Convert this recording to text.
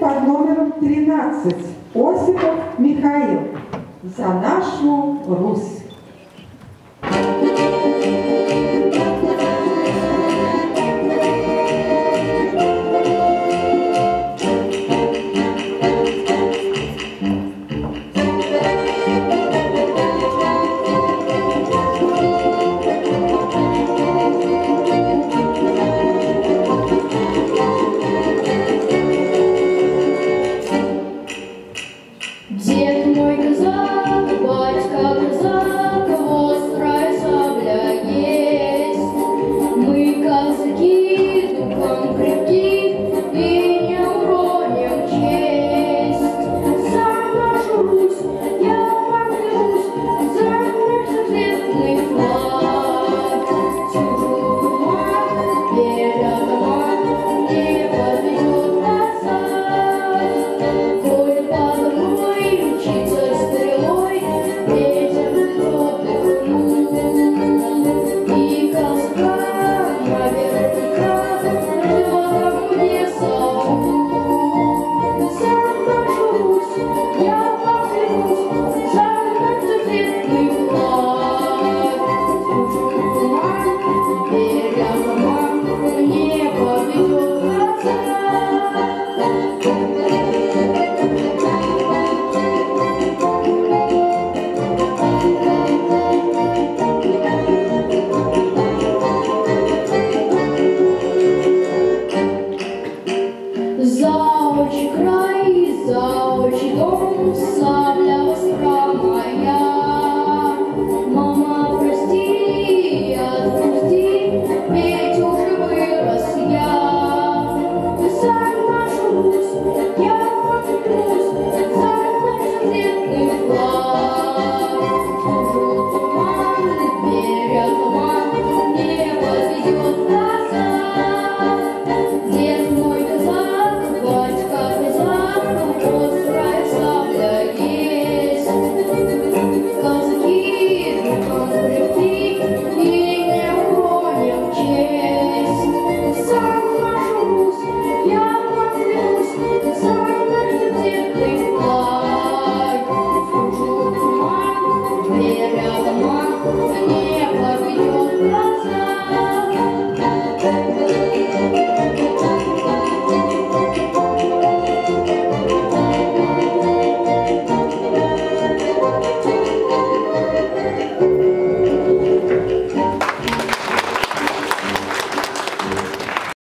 под номером 13 Осипов Михаил за нашу Русь. Outros olhos. край за очагом славля. Thank you.